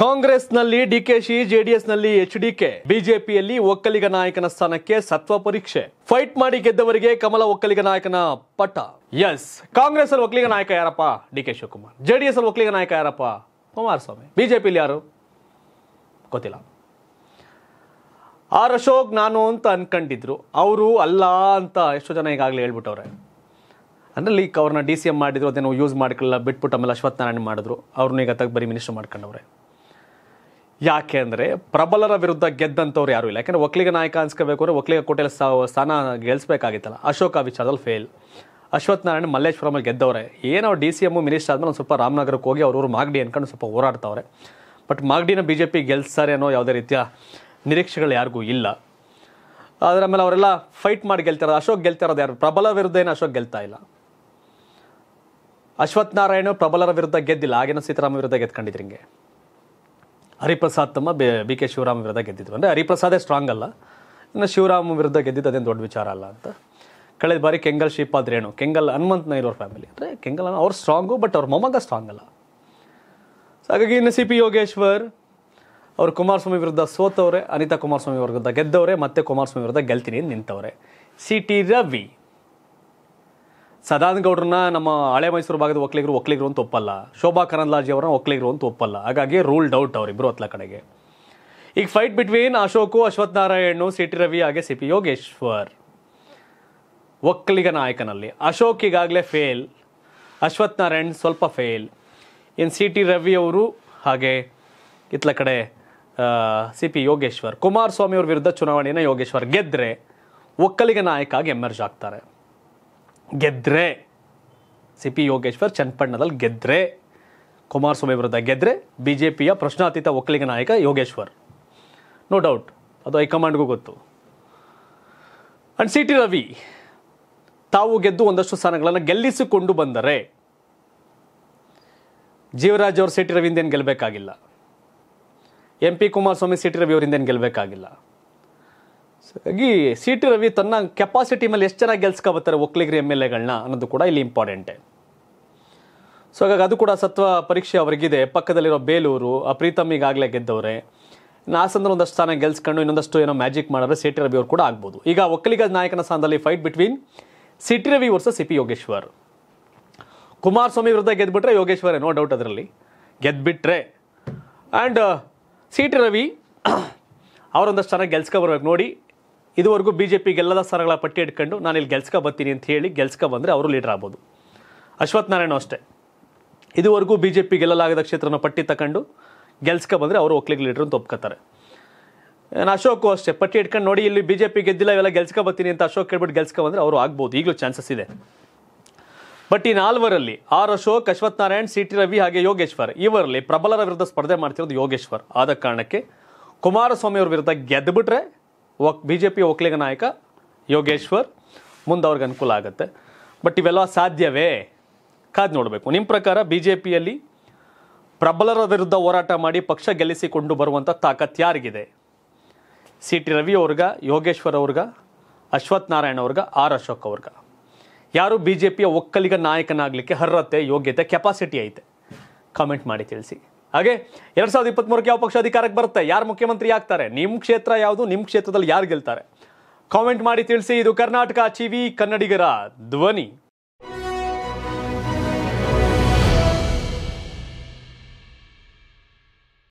ಕಾಂಗ್ರೆಸ್ನಲ್ಲಿ DKShi ಜೆಡಿಎಸ್ನಲ್ಲಿ H DK ಬಿಜೆಪಿಯಲ್ಲಿ ಒಕ್ಕಲಿಗ ನಾಯಕನ ಸ್ಥಾನಕ್ಕೆ ಸತ್ವ ಪರೀಕ್ಷೆ. ಫೈಟ್ ಮಾಡಿ ಗೆದ್ದವರಿಗೆ ಕಮಲ ಒಕ್ಕಲಿಗ ನಾಯಕನ ಪಟ. ಎಸ್ ಕಾಂಗ್ರೆಸ್ ಅಲ್ಲಿ ಒಕ್ಕಲಿಗ ನಾಯಕ ಯಾರಪ್ಪ? D K Shivakumar. ಜೆಡಿಎಸ್ ಅಲ್ಲಿ ಒಕ್ಕಲಿಗ ನಾಯಕ ಯಾರಪ್ಪ? ಕುಮಾರಸ್ವಾಮಿ. ಬಿಜೆಪಿಲಿ ಯಾರು? ಗೊತ್ತಿಲ್ಲ. ಆರ್ ಅಶೋಕ್ ನಾನು ಅಂತ ಅನ್ಕೊಂಡಿದ್ರು. ಅವರು ಅಲ್ಲ ಅಂತ ಎಷ್ಟೋ ಜನ ಈಗಾಗಲೇ ಹೇಳ್ಬಿಟ್ಟವ್ರೆ. ಅಂದ್ರೆ ಲೀಕ್ ಅವ್ರನ್ನ ಡಿ ಸಿ ಎಂ ಮಾಡಿದ್ರು ಅದನ್ನು ಯೂಸ್ ಮಾಡ್ಕೊಳ್ಳಲ್ಲ, ಬಿಟ್ಬಿಟ್ಟು ಆಮೇಲೆ ಅಶ್ವತ್ಥನಾರಾಯಣ ಮಾಡಿದ್ರು. ಅವ್ರನ್ನ ಈಗ ತಗ ಬರೀ ಮಿನಿಸ್ಟರ್ ಮಾಡ್ಕೊಂಡವ್ರೆ. ಯಾಕೆ ಅಂದರೆ ಪ್ರಬಲರ ವಿರುದ್ಧ ಗೆದ್ದಂಥವ್ರು ಯಾರು ಇಲ್ಲ. ಯಾಕಂದರೆ ಒಕ್ಕಲಿಗ ನಾಯಕ ಅನ್ಸ್ಕೋಬೇಕು ಅಂದರೆ ಒಕ್ಕಲಿಗ ಕೋಟೆಯಲ್ಲಿ ಸ್ಥಾ- ಸ್ಥಾನ ಗೆಲ್ಸ್ಬೇಕಾಗಿತ್ತಲ್ಲ. ಅಶೋಕ ವಿಚಾರದಲ್ಲಿ ಫೇಲ್ ಅಶ್ವಥ್ ನಾರಾಯಣ ಮಲ್ಲೇಶ್ವರಮಲ್ಲಿ ಗೆದ್ದವ್ರೆ. ಏನೋ ಡಿ ಸಿ ಎಂ ಮಿನಿಸ್ಟರ್ ಆದ್ಮೇಲೆ ಒಂದು ಸ್ವಲ್ಪ ರಾಮನಗರಕ್ಕೆ ಹೋಗಿ ಅವ್ರವ್ರು ಮಾಗಡಿ ಅನ್ಕೊಂಡು ಸ್ವಲ್ಪ ಹೋರಾಡ್ತಾವ್ರೆ. ಬಟ್ ಮಾಗಡಿನ ಬಿ ಜೆ ಪಿ ಗೆಲ್ಸ್ತಾರೆ ಅನ್ನೋ ಯಾವುದೇ ರೀತಿಯ ನಿರೀಕ್ಷೆಗಳು ಯಾರಿಗೂ ಇಲ್ಲ. ಅದರ ಮೇಲೆ ಅವರೆಲ್ಲ ಫೈಟ್ ಮಾಡಿ ಗೆಲ್ತಿರೋದು ಅಶೋಕ್ ಗೆಲ್ತಿರೋದು ಯಾರು? ಪ್ರಬಲ ವಿರುದ್ಧ ಏನು ಅಶೋಕ್ ಗೆಲ್ತಾ ಇಲ್ಲ? ಅಶ್ವಥ್ ನಾರಾಯಣ ಪ್ರಬಲರ ವಿರುದ್ಧ ಗೆದ್ದಿಲ್ಲ. ಆಗಿನ ಸೀತಾರಾಮ ವಿರುದ್ಧ ಗೆದ್ಕೊಂಡಿದ್ರು ಹಿಂಗೆ. ಹರಿಪ್ರಸಾದ್ ತಮ್ಮ ಬಿ ಕೆ ಶಿವರಾಮ್ ವಿರುದ್ಧ ಗೆದ್ದಿದ್ರು. ಅಂದರೆ ಹರಿಪ್ರಸಾದೇ ಸ್ಟ್ರಾಂಗ್ ಅಲ್ಲ. ಇನ್ನು ಶಿವರಾಮ್ ವಿರುದ್ಧ ಗೆದ್ದಿದ್ದು ಅದೇನು ದೊಡ್ಡ ವಿಚಾರ ಅಲ್ಲ ಅಂತ. ಕಳೆದ ಬಾರಿ ಕೆಂಗಲ್ ಶ್ರೀಪಾದ್ ರೇಣು, ಕೆಂಗಲ್ ಹನುಮಂತ್ನ ನೈರೋರ್ ಫ್ಯಾಮಿಲಿ ಅಂದರೆ ಕೆಂಗಲ್ ಅವ್ರು ಸ್ಟ್ರಾಂಗು ಬಟ್ ಅವ್ರ ಮೊಮ್ಮಗ ಸ್ಟ್ರಾಂಗ್ ಅಲ್ಲ. ಸೊ ಹಾಗಾಗಿ ಇನ್ನು ಸಿ ಪಿ ಯೋಗೇಶ್ವರ್, ಅವರು ಕುಮಾರಸ್ವಾಮಿ ವಿರುದ್ಧ ಸೋತವ್ರೆ, ಅನಿತಾ ಕುಮಾರಸ್ವಾಮಿ ವಿರುದ್ಧ ಗೆದ್ದವ್ರೆ, ಮತ್ತೆ ಕುಮಾರಸ್ವಾಮಿ ವಿರುದ್ಧ ಗೆಲ್ತೀನಿ ನಿಂತವ್ರೆ. C T Ravi. ಸದಾನಂದ ಗೌಡ್ರನ್ನ ನಮ್ಮ ಹಳೆ ಮೈಸೂರು ಭಾಗದ ಒಕ್ಕಲಿಗರು ಒಕ್ಕಲಿಗರು ಅಂತ ಒಪ್ಪಲ್ಲ. ಶೋಭಾ ಕರಂದ್ಲಾಜಿ ಅವರನ್ನ ಒಕ್ಕಲಿಗರು ಅಂತ ಒಪ್ಪಲ್ಲ. ಹಾಗಾಗಿ ರೂಲ್ ಡೌಟ್ ಅವರಿಬ್ಬರು ಹತ್ತಲ ಕಡೆಗೆ. ಈಗ fight between Ashok Ashwath Narayan C T Ravi ಹಾಗೆ ಸಿ ಪಿ ಯೋಗೇಶ್ವರ್. ಒಕ್ಕಲಿಗ ನಾಯಕನಲ್ಲಿ. ಅಶೋಕ್ ಈಗಾಗಲೇ ಫೇಲ್ ಅಶ್ವಥ್ ನಾರಾಯಣ್ ಸ್ವಲ್ಪ ಫೇಲ್ ಇನ್ನು ಸಿ ಟಿ ರವಿ ಅವರು ಹಾಗೆ ಇತ್ಲ ಕಡೆ ಸಿ ಪಿ ಯೋಗೇಶ್ವರ್. ಕುಮಾರಸ್ವಾಮಿ ಅವ್ರ ವಿರುದ್ಧ ಚುನಾವಣೆಯನ್ನು ಯೋಗೇಶ್ವರ್ ಗೆದ್ದರೆ ಒಕ್ಕಲಿಗ ನಾಯಕ ಆಗಿ ಎಮರ್ಜ್ ಆಗ್ತಾರೆ. ಗೆದ್ರೆ, ಸಿ ಪಿ ಯೋಗೇಶ್ವರ್, ಚನ್ನಪಟ್ಟಣದಲ್ಲಿ ಗೆದ್ರೆ, ಕುಮಾರಸ್ವಾಮಿ ವಿರುದ್ಧ ಗೆದ್ರೆ ಬಿ ಜೆ ಪಿಯ ಪ್ರಶ್ನಾತೀತ ಒಕ್ಕಲಿಗ ನಾಯಕ ಯೋಗೇಶ್ವರ್. ನೋ ಡೌಟ್ ಅದು ಹೈಕಮಾಂಡ್ಗೂ ಗೊತ್ತು. ಅಂಡ್ ಸಿ ಟಿ ರವಿ ತಾವು ಗೆದ್ದು ಒಂದಷ್ಟು ಸ್ಥಾನಗಳನ್ನು ಗೆಲ್ಲಿಸಿಕೊಂಡು ಬಂದರೆ, ಜೀವರಾಜ್ ಅವರು ಸಿ ಟಿ ರವಿಯಿಂದೇನು ಗೆಲ್ಲಬೇಕಾಗಿಲ್ಲ M P Kumaraswamy C T Ravi ಅವರಿಂದೇನು ಗೆಲ್ಲಬೇಕಾಗಿಲ್ಲ ಹಾಗಾಗಿ ಸಿ ಟಿ ರವಿ ತನ್ನ ಕೆಪಾಸಿಟಿ ಮೇಲೆ ಎಷ್ಟು ಚೆನ್ನಾಗಿ ಗೆಲ್ಸ್ಕೊಬತ್ತಾರೆ ಒಕ್ಕಲಿಗರು ಎಂ ಎಲ್ ಎಗಳನ್ನ ಅನ್ನೋದು ಕೂಡ ಇಲ್ಲಿ ಇಂಪಾರ್ಟೆಂಟೆ ಸೊ ಹಾಗಾಗಿ ಅದು ಕೂಡ ಸತ್ವ ಪರೀಕ್ಷೆ ಅವ್ರಿಗಿದೆ. ಪಕ್ಕದಲ್ಲಿರೋ ಬೇಲೂರು, ಆ ಪ್ರೀತಮ್ ಈಗಾಗಲೇ ಗೆದ್ದವ್ರೆ. ಹಾಸನದಲ್ಲಿ ಒಂದಷ್ಟು ಸ್ಥಾನ ಗೆಲ್ಸ್ಕೊಂಡು ಇನ್ನೊಂದಷ್ಟು ಏನೋ ಮ್ಯಾಜಿಕ್ ಮಾಡಿದ್ರೆ ಸಿ ಟಿ ರವಿ ಅವರು ಕೂಡ ಆಗ್ಬೋದು. ಈಗ ಒಕ್ಕಲಿಗ ನಾಯಕನ ಸ್ಥಾನದಲ್ಲಿ fight between C T Ravi versus C P Yogeshwar. Kumaraswamy ವಿರುದ್ಧ ಗೆದ್ಬಿಟ್ರೆ ಯೋಗೇಶ್ವರೇ ನೋ ಡೌಟ್ ಅದರಲ್ಲಿ. ಗೆದ್ದುಬಿಟ್ರೆ ಆ್ಯಂಡ್ ಸಿ ಟಿ ರವಿ, ಅವರೊಂದಷ್ಟು ಚೆನ್ನಾಗಿ ಗೆಲ್ಸ್ಕೊ ಬರ್ಬೇಕು ನೋಡಿ. ಇದುವರೆಗೂ ಬಿ ಜೆ ಪಿ ಗೆಲ್ಲದ ಸ್ಥಾನಗಳ ಪಟ್ಟಿ ಇಟ್ಕೊಂಡು ನಾನು ಇಲ್ಲಿ ಗೆಲ್ಸ್ಕೊ ಬರ್ತೀನಿ ಅಂತ ಹೇಳಿ ಗೆಲ್ಸ್ಕೊ ಬಂದರೆ ಅವರು ಲೀಡರ್ ಆಗ್ಬೋದು. ಅಶ್ವಥ್ ನಾರಾಯಣ ಅಷ್ಟೇ. ಇದುವರೆಗೂ ಬಿ ಜೆ ಪಿ ಗೆಲ್ಲಲಾಗದ ಕ್ಷೇತ್ರನ ಪಟ್ಟಿ ತಗೊಂಡು ಗೆಲ್ಸ್ಕೊ ಬಂದರೆ ಅವರು ಒಕ್ಕಲಿಗ ಲೀಡರ್ ಅಂತ ಒಪ್ಕೋತಾರೆ. ನಾನು ಅಶೋಕು ಅಷ್ಟೇ, ಪಟ್ಟಿ ಇಟ್ಕೊಂಡು ನೋಡಿ ಇಲ್ಲಿ ಬಿ ಜೆ ಪಿ ಗೆದ್ದಿಲ್ಲ, ಇವೆಲ್ಲ ಗೆಲ್ಸ್ಕೊ ಬರ್ತೀನಿ ಅಂತ ಅಶೋಕ್ ಹೇಳ್ಬಿಟ್ಟು ಗೆಲ್ಸ್ಕೊ ಬಂದರೆ ಅವರು ಆಗ್ಬೋದು. ಈಗಲೂ ಚಾನ್ಸಸ್ ಇದೆ. ಬಟ್ ಈ ನಾಲ್ವರಲ್ಲಿ R Ashok, Ashwath Narayan, C T Ravi ಹಾಗೆ ಯೋಗೇಶ್ವರ್. ಇವರಲ್ಲಿ ಪ್ರಬಲರ ವಿರುದ್ಧ ಸ್ಪರ್ಧೆ ಮಾಡ್ತಿರೋದು ಯೋಗೇಶ್ವರ್. ಆದ ಕಾರಣಕ್ಕೆ ಕುಮಾರಸ್ವಾಮಿ ಅವ್ರ ವಿರುದ್ಧ ಗೆದ್ದುಬಿಟ್ರೆ ಒಕ್ ಬಿ ಜೆ ಪಿ ಒಕ್ಕಲಿಗ ನಾಯಕ ಯೋಗೇಶ್ವರ್ ಮುಂದೆ ಅವ್ರಿಗೆ ಅನುಕೂಲ ಆಗುತ್ತೆ. ಬಟ್ ಇವೆಲ್ಲ ಸಾಧ್ಯವೇ ಕಾದ್ ನೋಡಬೇಕು. ನಿಮ್ಮ ಪ್ರಕಾರ ಬಿ ಜೆ ಪಿಯಲ್ಲಿ ಪ್ರಬಲರ ವಿರುದ್ಧ ಹೋರಾಟ ಮಾಡಿ ಪಕ್ಷ ಗೆಲ್ಲಿಸಿಕೊಂಡು ಬರುವಂಥ ತಾಕತ್ ಯಾರಿಗಿದೆ? ಸಿ ಟಿ ರವಿ ಅವ್ರಿಗ, ಯೋಗೇಶ್ವರ್ ಅವ್ರಿಗ, ಅಶ್ವಥ್ ನಾರಾಯಣ ಅವ್ರಿಗ, ಆರ್ ಅಶೋಕ್ ಅವ್ರಿಗ. ಯಾರು ಬಿ ಜೆ ಪಿಯ ಒಕ್ಕಲಿಗ ನಾಯಕನಾಗಲಿಕ್ಕೆ ಅರ್ಹತೆ, ಯೋಗ್ಯತೆ ಕೆಪಾಸಿಟಿ ಐತೆ? ಕಾಮೆಂಟ್ ಮಾಡಿ ತಿಳಿಸಿ. ಹಾಗೆ ಎರಡ್ ಸಾವಿರದ ಇಪ್ಪತ್ಮೂರಕ್ಕೆ ಯಾವ ಪಕ್ಷ ಅಧಿಕಾರಕ್ಕೆ ಬರುತ್ತೆ? ಯಾರು ಮುಖ್ಯಮಂತ್ರಿ ಆಗ್ತಾರೆ? ನಿಮ್ಮ ಕ್ಷೇತ್ರ ಯಾವುದು? ನಿಮ್ಮ ಕ್ಷೇತ್ರದಲ್ಲಿ ಯಾರು ಗೆಲ್ತಾರೆ? ಕಾಮೆಂಟ್ ಮಾಡಿ ತಿಳಿಸಿ. ಇದು ಕರ್ನಾಟಕ ಚಿವಿ ಕನ್ನಡಿಗರ ಧ್ವನಿ.